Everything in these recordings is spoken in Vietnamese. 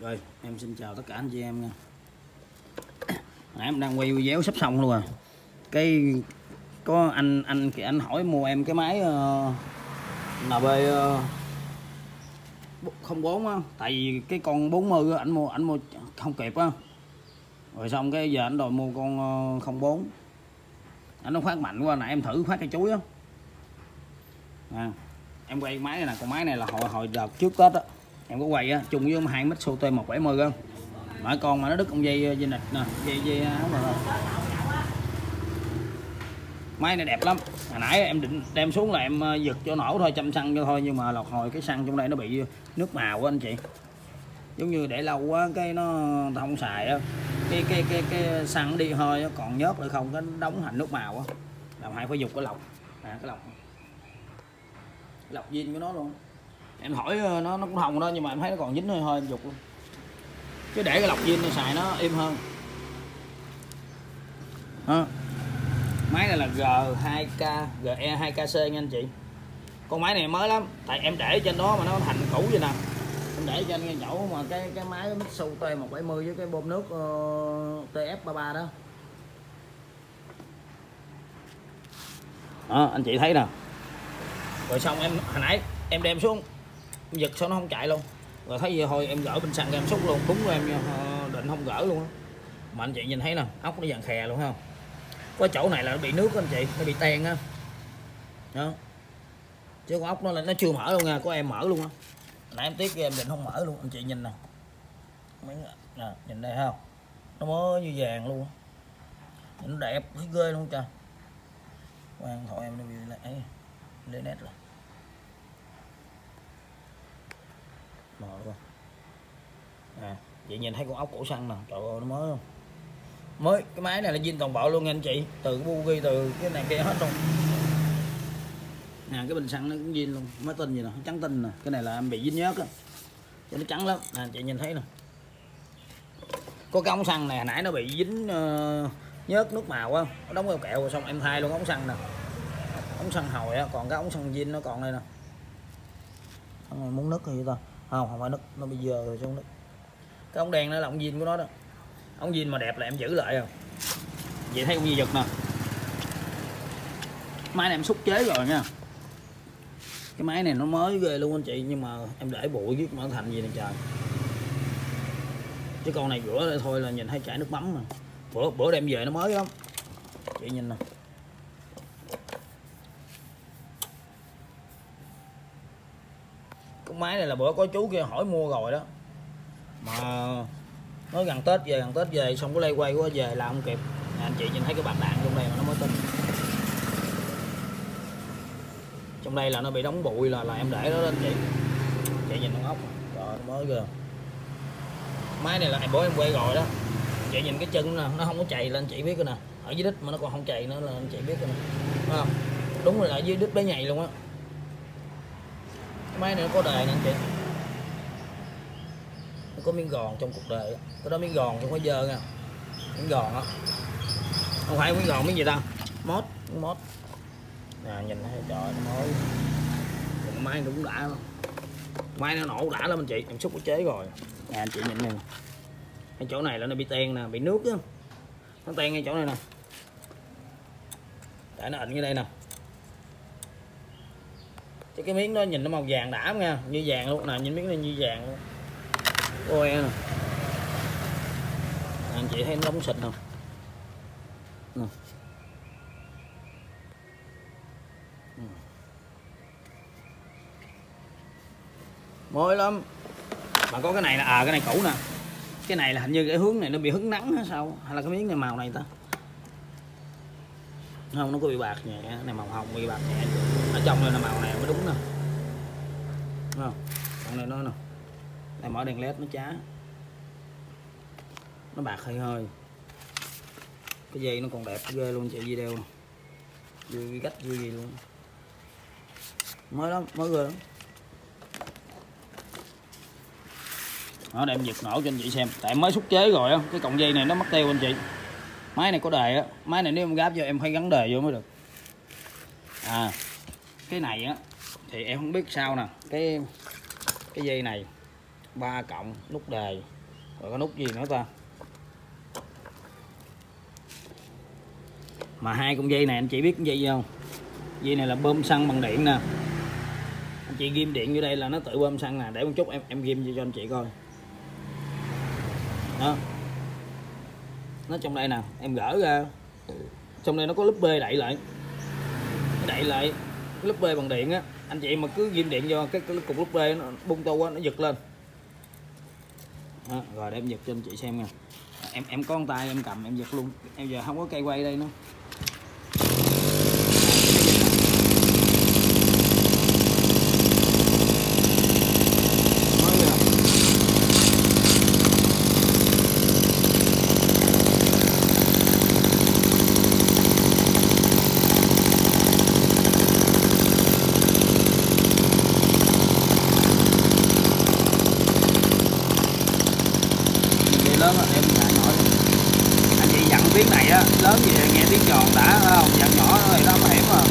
Rồi, em xin chào tất cả anh chị em nha. Nãy em đang quay video sắp xong luôn rồi. Cái có anh anh thì anh hỏi mua em cái máy uh, NB uh, bốn, á, tại vì cái con 40 mươi anh mua anh mua không kịp á. Rồi xong cái giờ anh đòi mua con uh, bốn, Anh nó phát mạnh quá nãy em thử phát cái chuối á. À, em quay máy này nè, con máy này là hồi hồi đợt trước Tết á em có quay á chung với hai mít sô tê một bảy mươi á mà con mà nó đứt con dây ờ, dây nịch nè dây dây ờ, áo mà máy này đẹp lắm. Hồi nãy em định đem xuống là em ờ, giật cho nổ thôi chăm xăng cho thôi nhưng mà lọt hồi cái xăng trong đây nó bị nước màu á anh chị. Giống như để lâu quá cái nó không xài á. Cái cái cái cái xăng đi hơi còn nhớt lại không cái đóng thành nước màu á. Làm hai phải dục cái lọc. À, cái lọc. Lọc zin của nó luôn em hỏi ờ, nó nó cũng hồng đó nhưng mà em thấy nó còn dính hơi hơi em dục luôn. Chứ để cái lọc zin nó xài nó êm hơn. À. máy này là G2K GE 2KC nha anh chị. Con máy này mới lắm tại em để trên đó mà nó thành cũ vậy nè. Em để trên cái chỗ mà cái cái máy Mitsu T170 với cái bơm nước ờ, uh, TF33 đó. Đó anh chị thấy nè. Rồi xong em hồi nãy em đem xuống giật sao nó không chạy luôn. Rồi thấy vậy thôi, em gỡ bên xăng em xúc luôn đúng của em ờ, định không gỡ luôn á. Mà anh chị nhìn thấy nè, ốc nó dàn khè luôn không có chỗ này là nó bị nước anh chị, nó bị ten á. Đó. Chứ con ốc nó là nó chưa mở luôn nha, có em mở luôn á. Nãy em tiếc em định không mở luôn, anh chị nhìn nè. Mấy nè, nhìn đây không nó mới như vàng luôn nó đẹp, thấy ghê luôn trời quan thoại em nó bị lại lấy nét rồi. Mở qua à vậy nhìn thấy con ốc cổ xăng nè. Trời ơi nó mới không? Mới cái máy này là zin toàn bộ luôn nha anh chị. Từ bu ghi từ cái này kia hết luôn. Nè cái bình xăng nó cũng zin luôn. Mới tinh gì nè trắng tinh nè. Cái này là em bị dính nhớt á. Cho nó trắng lắm. Nè chị nhìn thấy nè. Có cái ống xăng này nãy nó bị dính uh, nhớt nước màu á. Nó đóng vào kẹo rồi xong em thay luôn ống xăng nè. Ống xăng hồi á còn cái ống xăng zin nó còn đây nè. Muốn nứt thì gì ta? Không không phải nứt nó bây giờ rồi xuống nứt cái ống đen nó là ống zin của nó đó. Ống zin mà đẹp là em giữ lại không? vậy thấy ống gì giật nè. Máy này em xúc chế rồi nha. Cái máy này nó mới ghê luôn anh chị, nhưng mà em để bụi với mở thành gì nè trời. Chứ con này rửa thôi là nhìn thấy chảy nước mắm mà. Bữa bữa đem về nó mới lắm. Chị nhìn nè. Cái máy này là bữa có chú kia hỏi mua rồi đó. Mà nói gần tết về, gần tết về, xong có lay quay quá về là không kịp. Anh chị nhìn thấy cái bạc đạn trong đây mà nó mới tin. Trong đây là nó bị đóng bụi là là em để đó anh chị. Chị nhìn con ốc. Rồi mới kìa. Máy này là em bố em quay rồi đó. Chị nhìn cái chân nè, nó không có chạy lên chị biết rồi nè. Ở dưới đít mà nó còn không chạy nữa là anh chị biết rồi nè. Đúng đúng rồi, ở dưới đít bé nhầy luôn á máy này nó có đề nè anh chị. Nó có miếng gòn trong cuộc đời cái đó miếng gòn không có dơ nha. Miếng gòn á. Không phải miếng gòn, miếng gì ta? Mốt mốt. Nè, nhìn thấy trời nó mới cái máy cũng đã lắm. Máy nó nổ đã lắm anh chị. Em xúc có chế rồi. Nè, anh chị nhìn nè. Cái chỗ này là nó bị ten nè, bị nước á. Nó ten ngay chỗ này nè. Để nó ịn cái đây nè chứ cái miếng nó nhìn nó màu vàng đã nha như vàng luôn. Nè, nhìn miếng này như vàng luôn. Ôi nè. Anh chị thấy nó đóng xịt không? Nè. mới lắm. Mà có cái này là à cái này cũ nè. Cái này là hình như cái hướng này nó bị hứng nắng hay sao? Hay là cái miếng này màu này ta? Không, nó có bị bạc nhẹ này màu hồng, bị bạc nhẹ. Ở trong đây là màu này mới đúng nè. Đúng không? Con này nó nè. Này, mở đèn led nó chá. Nó bạc hơi hơi. Cái dây nó còn đẹp ghê luôn chị video nè. Vui cách vui gì luôn. Mới lắm, mới ghê lắm. Nó đem giật nổ cho anh chị xem. Tại mới xúc chế rồi á, cái cọng dây này nó mất tiêu anh chị máy này có đề á. Máy này nếu em gáp vô em phải gắn đề vô mới được. À cái này á, thì em không biết sao nè. Cái cái dây này, ba cộng, nút đề. Rồi có nút gì nữa ta? Mà hai con dây này anh chị biết con dây gì không? Dây này là bơm xăng bằng điện nè. Anh chị ghim điện vô đây là nó tự bơm xăng nè. Để một chút em em ghim cho anh chị coi. Đó nó trong đây nè em gỡ ra. Trong đây nó có lớp bê đậy lại. Đậy lại cái lớp bê bằng điện á. Anh chị mà cứ ghim điện vô cái, cái cục lớp bê nó bung to quá nó giật lên. Đó, rồi để em giật cho anh chị xem nha. Em em con tay em cầm em giật luôn. Em giờ không có cây quay đây nữa Mới à. Vậy lớn á, em lại nói anh chị dặn tiếng này á lớn gì nghe tiếng giòn đã không dặn nhỏ thì nó hiểm à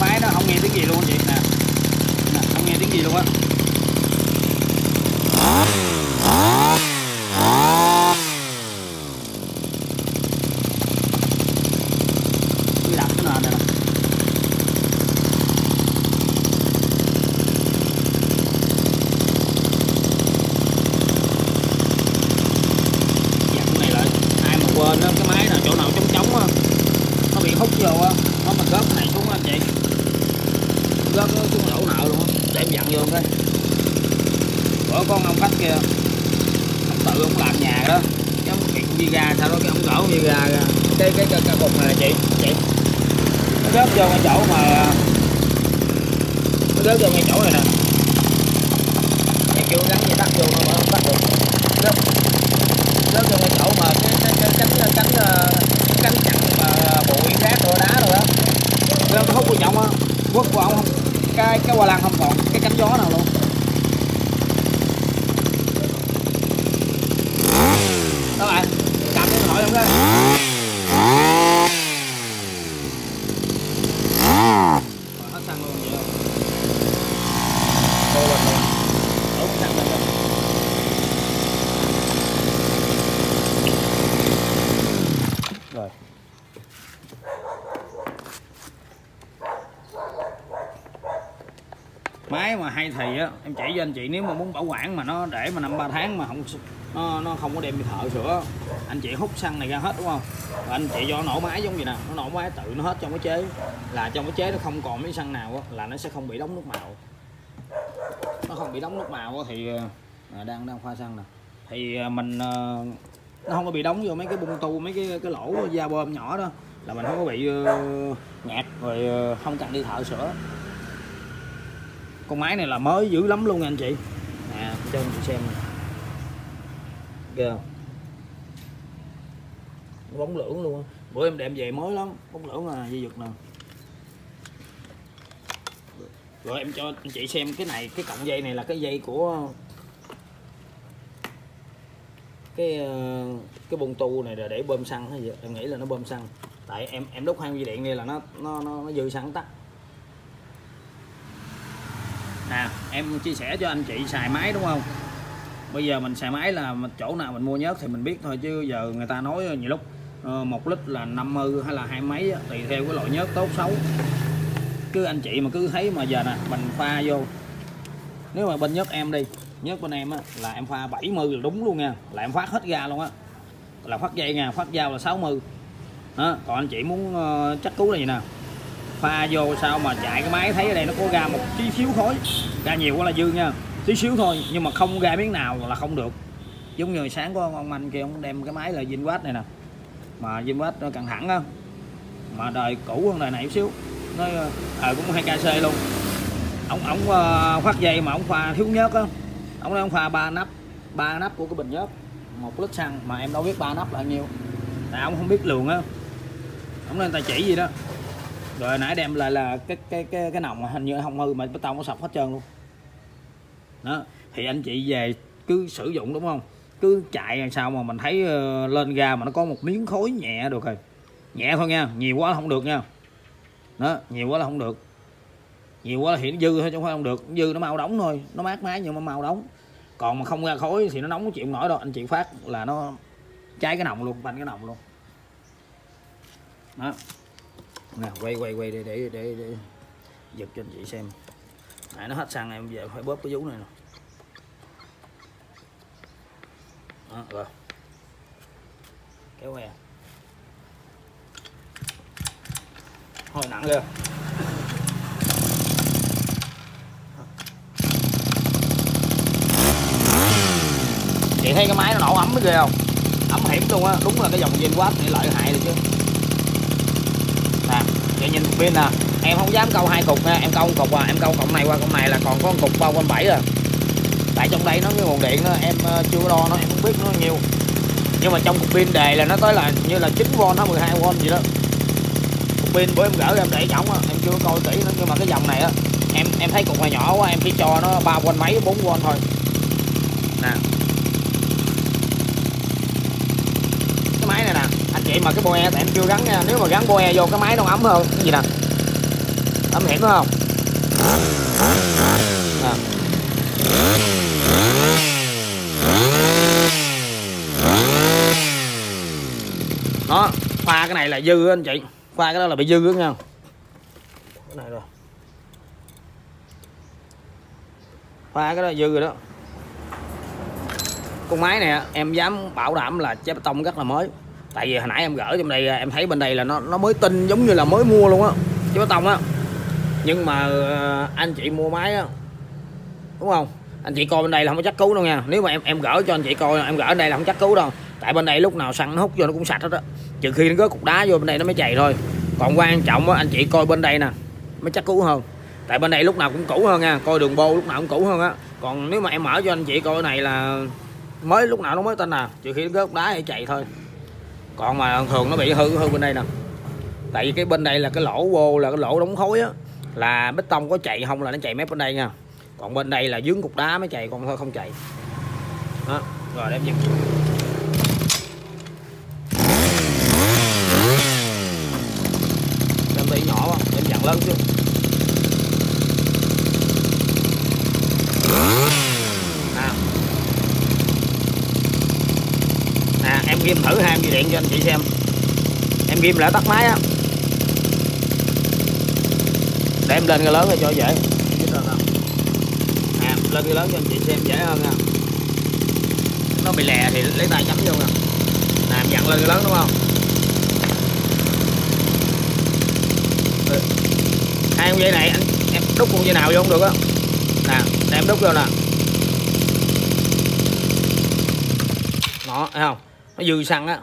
máy nó không nghe tiếng gì luôn chị nè nè không nghe tiếng gì luôn á cứ đặt cái nền này nè dặn này lại ai mà quên á cái máy nào chỗ nào trống trống á nó bị hút vô á nó mình gớt cái này xuống á anh chị gớt nó xuống lỗ nợ luôn á để em dặn vô cái bữa con ông khách kia ông tự ông làm nhà đó cái ông kiện vi ga sau đó cái ông gỡ vi ga ra cái cái cái, cái cục này nè chị chị nó gớt vô cái chỗ mà rớt vô ngay chỗ này nè. Em kêu gắn dây tắt vô mà không tắt được. Rớt rớt vô ngay chỗ mà cái cái cái cánh ờ, cánh cánh, chặn mà bụi rác rồi đá rồi đó. Rớt hút vô trọng á. Quất vào không? Cái cái hoa lan không còn. Cái cánh gió nào luôn các bạn cầm cái nổi không đó Rồi, hết xăng luôn vậy không cô lên luôn đốt xăng lên luôn rồi nay thì á em chỉ cho anh chị nếu mà muốn bảo quản mà nó để mà năm ba tháng mà không nó, nó không có đem đi thợ sửa anh chị hút xăng này ra hết đúng không? Và anh chị do nổ máy giống vậy nè nó nổ máy tự nó hết trong cái chế là trong cái chế nó không còn mấy xăng nào á là nó sẽ không bị đóng nước màu. Nó không bị đóng nước màu á thì à, đang đang pha xăng nè. Thì à, mình à, nó không có bị đóng vô mấy cái bung tu mấy cái cái lỗ da bơm nhỏ đó là mình không có bị ờ, uh, nhạt rồi uh, không cần đi thợ sửa con máy này là mới dữ lắm luôn nha anh chị. Nè cho anh chị xem kìa, ghê không? Bóng lưỡng luôn bữa em đem về mới lắm. Bóng lưỡng là dây giật nè rồi em cho anh chị xem cái này cái cọng dây này là cái dây của cái ờ, cái bông tu này là để bơm xăng hay gì? Em nghĩ là nó bơm xăng. Tại em em đốt hang dây điện này là nó nó nó, nó dư xăng tắt nè em chia sẻ cho anh chị xài máy đúng không? Bây giờ mình xài máy là chỗ nào mình mua nhớt thì mình biết thôi, chứ giờ người ta nói nhiều lúc ờ, một lít là 50 hay là hai mấy tùy theo cái loại nhớt tốt xấu. Cứ anh chị mà cứ thấy mà giờ nè, mình pha vô. Nếu mà bên nhớt em đi, nhớt bên em á, là em pha 70 là đúng luôn nha, là em phát hết ga luôn á. Là phát dây nha, phát dao là 60 đó còn anh chị muốn ờ, chắc cú là gì nào? Pha vô sao mà chạy cái máy thấy ở đây nó có ra một tí xíu khói ra nhiều quá là dư nha. Tí xíu thôi nhưng mà không ra miếng nào là không được. Giống như sáng có ông anh kia ông đem cái máy là Vinwatt này nè. Mà Vinwatt nó căng thẳng á. Mà đời cũ hơn đời này một xíu. Nó ờ cũng hai kc luôn. Ông ông uh, dây mà ông pha thiếu nhớt á. Ông nói ông pha ba nắp ba nắp của cái bình nhớt. Một lít xăng mà em đâu biết ba nắp là bao nhiêu. Tại ông không biết lượng á. Ông nên ta chỉ gì đó rồi nãy đem lại là cái cái cái cái nòng hình như không hư mà bê tông nó sập hết trơn luôn. Đó, thì anh chị về cứ sử dụng đúng không? Cứ chạy làm sao mà mình thấy ờ, lên ga mà nó có một miếng khối nhẹ được rồi. Nhẹ thôi nha, nhiều quá là không được nha. Đó, nhiều quá là không được. Nhiều quá là thì dư thôi chứ không phải không được. Dư nó mau đóng thôi, nó mát mái nhưng mà mau đóng. Còn mà không ra khối thì nó nóng chịu nổi đâu. Anh chị phát là nó cháy cái nòng luôn, banh cái nòng luôn. Đó nè quay quay quay để để để, để giật cho anh chị xem. Nãy nó hết xăng em về phải bóp cái vú này nè. Đó, rồi. Kéo que. Hồi nặng kìa chị thấy cái máy nó nổ ấm mới ghê không? Ấm hiểm luôn á đúng là cái dòng viên quá thì lợi hại rồi chứ nè nhìn pin nè à, em không dám câu hai cục nha em câu cục à em câu cọng này qua cọng này là còn có một cục bao quanh bảy rồi. Tại trong đây nó cái nguồn điện đó, em ờ, chưa đo nó em không biết nó nhiêu nhưng mà trong cục pin đề là nó tới là như là 9V nó 12V gì đó. Cục pin bữa em gỡ em để trống á em chưa coi kỹ nữa nhưng mà cái dòng này á em em thấy cục này nhỏ quá em chỉ cho nó ba V mấy 4V thôi. Nè cái máy này chị mà cái boe tại em chưa gắn nha. Nếu mà gắn boe vô cái máy nó ấm hơn cái gì nè? Ấm hiểm phải không? Nè. đó pha cái này là dư anh chị. Pha cái đó là bị dư đó nha. Cái này rồi. Pha cái đó dư rồi đó. Con máy này em dám bảo đảm là chế bê tông rất là mới tại vì hồi nãy em gỡ trong đây, em thấy bên đây là nó nó mới tinh giống như là mới mua luôn á, chứ bê tông á. Nhưng mà ờ, anh chị mua máy á, đúng không? Anh chị coi bên đây là không có chắc cứu đâu nha. Nếu mà em em gỡ cho anh chị coi, em gỡ ở đây là không chắc cứu đâu. Tại bên đây lúc nào xăng nó hút vô nó cũng sạch hết á. Trừ khi nó có cục đá vô bên đây nó mới chày thôi. Còn quan trọng á, anh chị coi bên đây nè, mới chắc cứu hơn. Tại bên đây lúc nào cũng cũ hơn nha, coi đường bô lúc nào cũng cũ hơn á. Còn nếu mà em mở cho anh chị coi này là mới, lúc nào nó mới tên nào trừ khi nó có cục đá hay chạy thôi còn mà thường nó bị hư hư bên đây nè. Tại vì cái bên đây là cái lỗ vô, là cái lỗ đóng khối á. Là bê tông có chạy không là nó chạy mép bên đây nha. Còn bên đây là dướng cục đá mới chạy, còn thôi không chạy. Đó, rồi đem dừng. Đem tí nhỏ không đem dặn lớn chứ em ghim thử hai em dây điện cho anh chị xem. Em ghim lại tắt máy á. Để em lên cái lớn cho dễ. À, lên cái lớn cho anh chị xem dễ hơn nha. Nó bị lè thì lấy tay chấm vô nè nè em dặn lên cái lớn đúng không? Ừ. Hai con dây này anh em đúc con dây nào vô không được á. Nè để em đúc vô nè. Đó thấy không? Nó dư xăng á.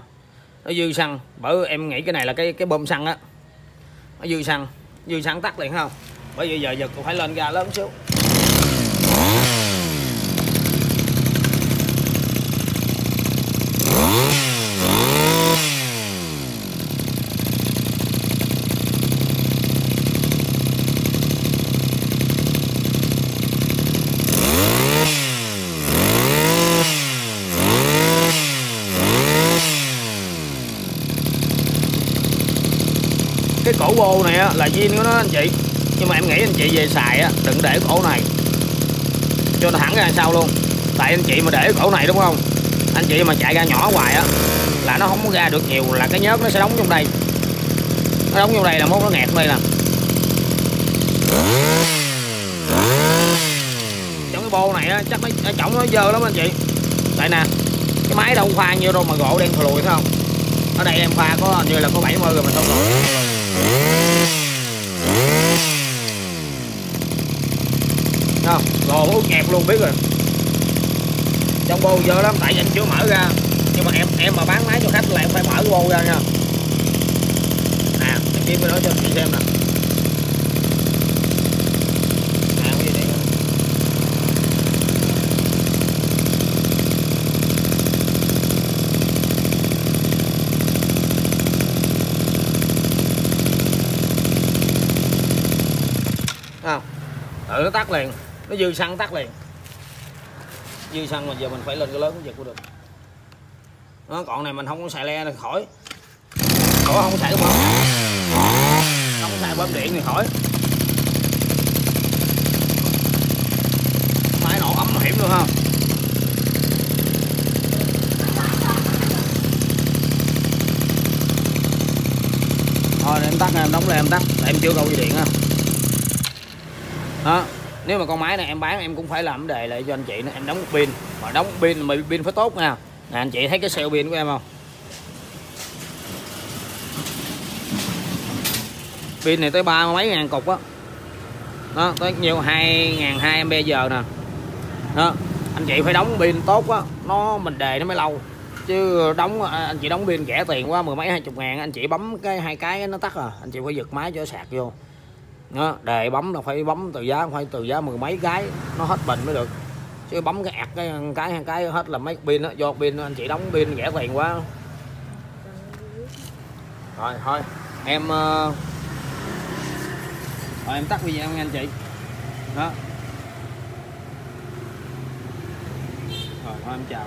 Nó dư xăng, bởi em nghĩ cái này là cái cái bơm xăng á. Nó dư xăng dư xăng tắt liền không? Bởi vì giờ giật cũng phải lên ga lớn xíu. Cái bô này á, là zin của nó anh chị. Nhưng mà em nghĩ anh chị về xài á, đừng để cổ này. Cho nó thẳng ra sau luôn. Tại anh chị mà để cổ này đúng không? Anh chị mà chạy ra nhỏ hoài á, là nó không có ra được nhiều, là cái nhớt nó sẽ đóng trong đây. Nó đóng trong đây là mốt nó nghẹt đây nè. Trong cái bô này á, chắc nó nó trọng nó dơ lắm anh chị. Tại nè, cái máy đâu khoan nhiêu đâu mà gỗ đen lùi phải không? Ở đây em pha có như là có 70 rồi mà sao rồi nào, lò út nhẹp luôn biết rồi. Trong bô dơ lắm tại anh chưa mở ra. Nhưng mà em em mà bán máy cho khách là em phải mở cái bô ra nha. Nè em kiếm cái đó cho chị xem nè cái gì đây nè. không tự nó tắt liền. Nó dư xăng tắt liền. Dư xăng mà giờ mình phải lên cái lớn giật cũng được. Nó còn này mình không có xài le thì khỏi. Khỏi không có xài cái bơm. Không có xài bơm điện thì khỏi. Máy nổ ấm hiểm luôn ha. Thôi, để em tắt em đóng lên em tắt. Tại em chưa câu dây điện ha đó nếu mà con máy này em bán, em cũng phải làm đề lại cho anh chị nữa. Em đóng một pin. Mà đóng pin mà pin phải tốt nha. Nè, anh chị thấy cái sale pin của em không? Pin này tới ba mấy ngàn cục á. Đó. tới nhiều hai ngàn hai mb giờ nè. Đó, anh chị phải đóng pin tốt á. Nó mình đề nó mới lâu. Chứ đóng à, anh chị đóng pin rẻ tiền quá, mười mấy hai chục ngàn anh chị bấm cái hai cái nó tắt à. Anh chị phải giật máy cho sạc vô đó, đề bấm là phải bấm từ giá phải từ giá mười mấy cái nó hết bình mới được. Chứ bấm cái ẹt cái cái hai cái hết là mấy pin đó do pin anh chị đóng pin rẻ tiền quá. Rồi thôi em uh... rồi em tắt video nha anh chị. Đó. Rồi thôi em chào.